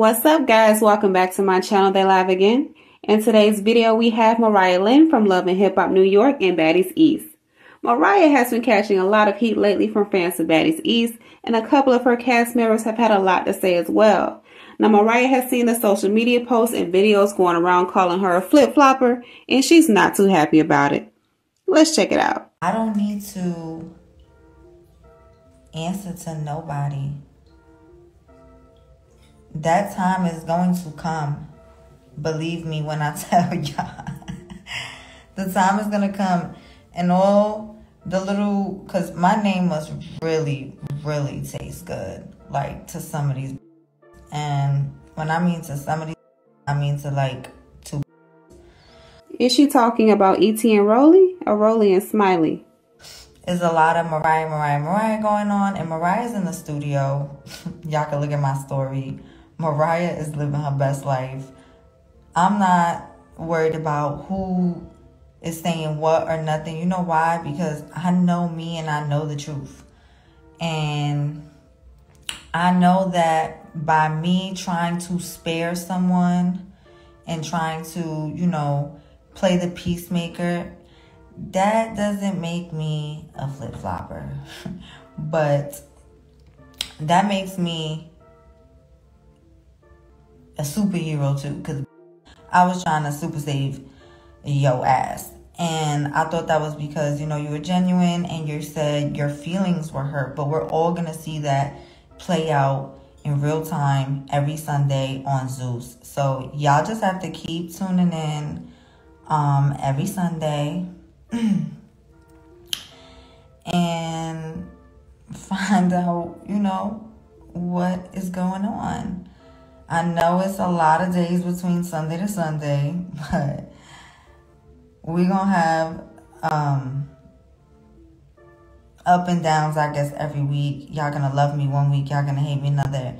What's up guys? Welcome back to my channel, They Live Again. In today's video, we have Mariahlynn from Love and Hip Hop New York and Baddies East. Mariah has been catching a lot of heat lately from fans of Baddies East, and a couple of her cast members have had a lot to say as well. Now, Mariah has seen the social media posts and videos going around calling her a flip-flopper, and she's not too happy about it. Let's check it out. I don't need to answer to nobody. That time is going to come. Believe me when I tell y'all. the time is going to come. And all the little, because my name must really, really taste good. Like to some of these. And when I mean to some of these, I mean to like to. Is she talking about E.T. and Rollie or Rollie and Smiley? There's a lot of Mariah, Mariah, Mariah going on. And Mariah's in the studio. Y'all can look at my story. Mariah is living her best life. I'm not worried about who is saying what or nothing. You know why? Because I know me and I know the truth. And I know that by me trying to spare someone and trying to, you know, play the peacemaker, that doesn't make me a flip flopper. but that makes me a superhero too. Because I was trying to super save yo ass. And I thought that was because, you know, you were genuine and you said your feelings were hurt. But we're all going to see that play out in real time every Sunday on Zeus. So y'all just have to keep tuning in um, every Sunday and find out, you know, what is going on. I know it's a lot of days between Sunday to Sunday, but we're going to have um, up and downs, I guess, every week. Y'all going to love me one week, y'all going to hate me another.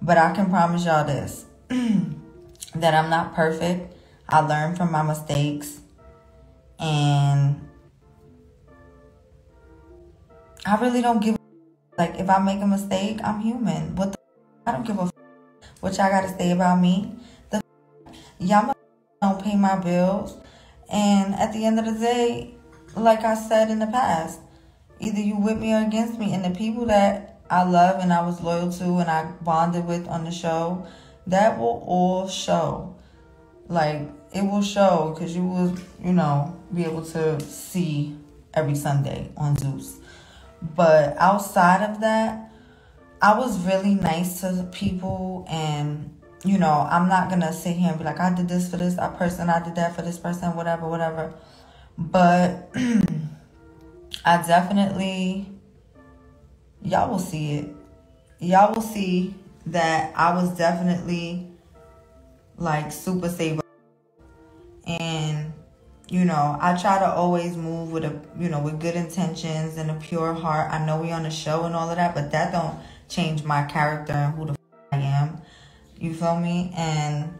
But I can promise y'all this, that I'm not perfect. I learn from my mistakes. And I really don't give like if I make a mistake, I'm human. What the I don't give a what y'all gotta say about me. The y'all don't pay my bills. And at the end of the day, like I said in the past, either you with me or against me. And the people that I love and I was loyal to and I bonded with on the show, that will all show. Like it will show because you will, you know, be able to see every Sunday on Zeus. But outside of that, I was really nice to people and you know, I'm not gonna sit here and be like, I did this for this person, I did that for this person, whatever, whatever. But I definitely y'all will see it. Y'all will see that I was definitely like super saver and you know i try to always move with a you know with good intentions and a pure heart i know we on a show and all of that but that don't change my character and who the f- i am you feel me and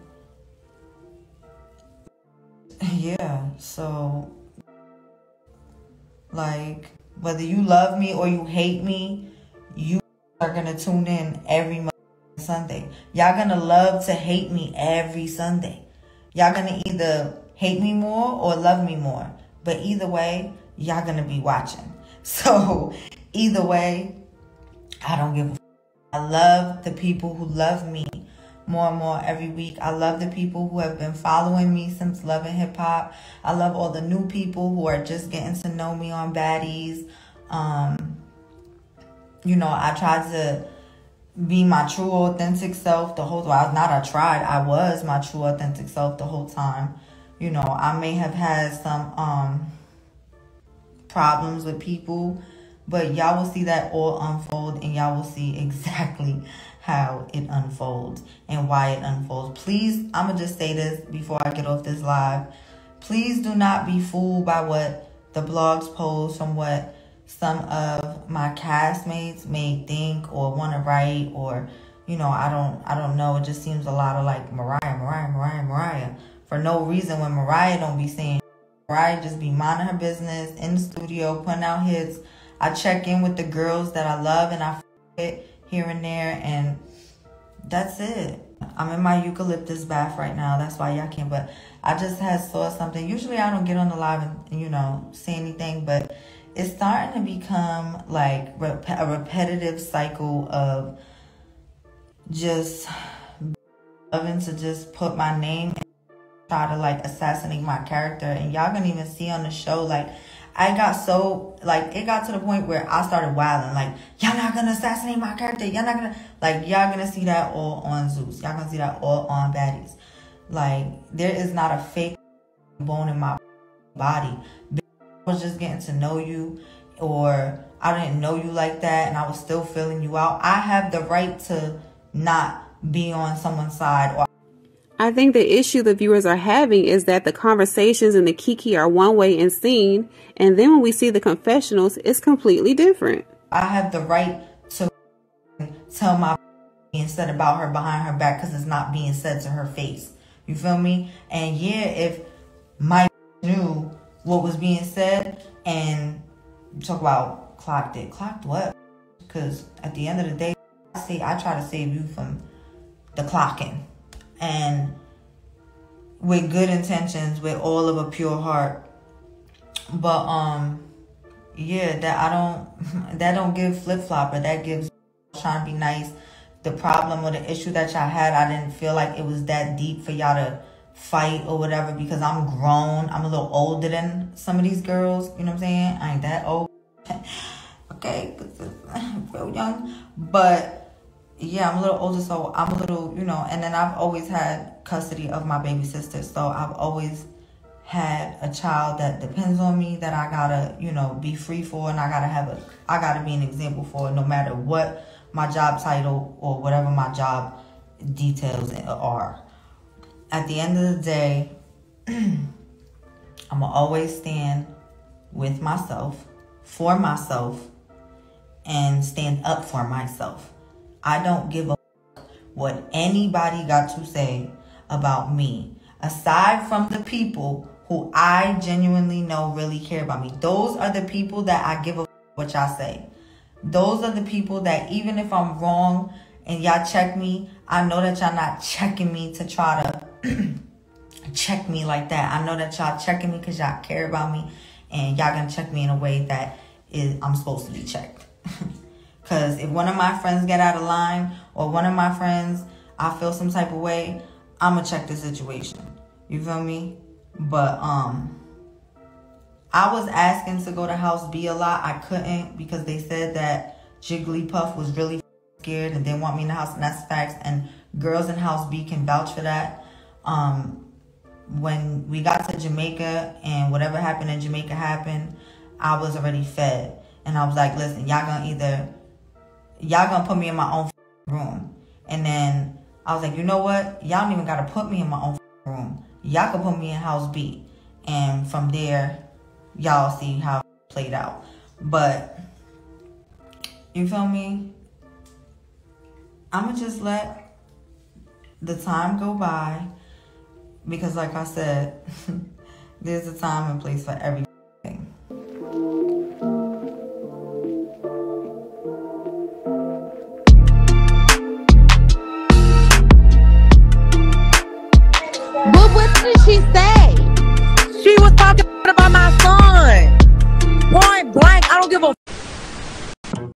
yeah so like whether you love me or you hate me you are gonna tune in every sunday y'all gonna love to hate me every sunday Y'all gonna either hate me more or love me more. But either way, y'all gonna be watching. So either way, I don't give a I love the people who love me more and more every week. I love the people who have been following me since Love and Hip Hop. I love all the new people who are just getting to know me on Baddies. Um, you know, I tried to be my true authentic self the whole time. I not I tried, I was my true authentic self the whole time. You know, I may have had some um problems with people, but y'all will see that all unfold and y'all will see exactly how it unfolds and why it unfolds. Please, I'm going to just say this before I get off this live. Please do not be fooled by what the blogs post from what some of my castmates may think or want to write or you know i don't i don't know it just seems a lot of like mariah mariah mariah mariah for no reason when mariah don't be saying mariah just be minding her business in the studio putting out hits i check in with the girls that i love and i it here and there and that's it. I'm in my eucalyptus bath right now. That's why y'all can't. But I just had saw something. Usually I don't get on the live and you know say anything, but it's starting to become like a repetitive cycle of just loving to just put my name and try to like assassinate my character. And y'all gonna even see on the show like I got so like it got to the point where I started wilding like y'all not gonna assassinate my character. Y'all not gonna like y'all gonna see that all on Zeus. Y'all gonna see that all on baddies. Like there is not a fake bone in my body. I was just getting to know you or I didn't know you like that and I was still feeling you out. I have the right to not be on someone's side or I think the issue the viewers are having is that the conversations in the Kiki are one way and seen, and then when we see the confessionals, it's completely different. I have the right to tell my being said about her behind her back because it's not being said to her face. You feel me? And yeah, if my knew what was being said and talk about clocked it, clocked what? Because at the end of the day, I say I try to save you from the clocking and with good intentions, with all of a pure heart. But um, yeah, that I don't that don't give flip flopper. That gives trying to be nice. The problem or the issue that y'all had, I didn't feel like it was that deep for y'all to fight or whatever because I'm grown. I'm a little older than some of these girls. You know what I'm saying? I ain't that old. okay, real young, but yeah, I'm a little older, so I'm a little, you know, and then I've always had custody of my baby sister, so I've always had a child that depends on me that I gotta, you know, be free for, and I gotta have a, I gotta be an example for, no matter what my job title or whatever my job details are. At the end of the day, I'm gonna always stand with myself, for myself, and stand up for myself I don't give a what anybody got to say about me. Aside from the people who I genuinely know really care about me. Those are the people that I give a what y'all say. Those are the people that even if I'm wrong and y'all check me, I know that y'all not checking me to try to check me like that. I know that y'all checking me because y'all care about me and y'all gonna check me in a way that is I'm supposed to be checked. Because if one of my friends get out of line or one of my friends, I feel some type of way, I'm going to check the situation. You feel me? But, um, I was asking to go to House B a lot. I couldn't because they said that Jigglypuff was really scared and didn't want me in the house. And that's facts. And girls in House B can vouch for that. Um, when we got to Jamaica and whatever happened in Jamaica happened, I was already fed. And I was like, listen, y'all gonna either y'all gonna put me in my own room. And then I was like, you know what? Y'all don't even gotta put me in my own room. Y'all can put me in house B. And from there, y'all see how it played out. But you feel me? I'ma just let the time go by because like I said, there's a time and place for everything.